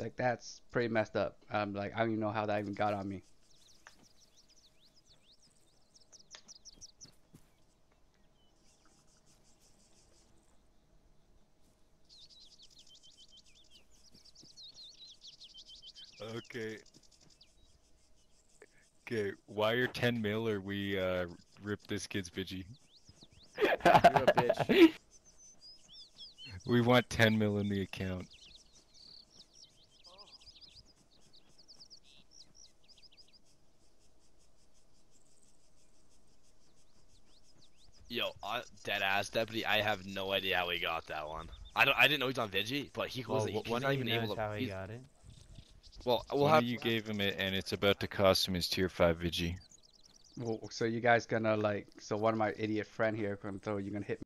Like that's pretty messed up. I'm like, I don't even know how that even got on me. Okay. Okay, wire 10 mil or we uh, rip this kid's Vigi. You're a bitch. We want 10 mil in the account. Yo, uh, dead ass deputy. I have no idea how he got that one. I don't. I didn't know he's on Vigi, but he was. wh- he's not even able knows to. how he he's- got it. well, we'll One have. you gave him it and it's about to cost him his tier 5 Vigi. Well, so you guys gonna like, so one of my idiot friend here gonna throw, you gonna hit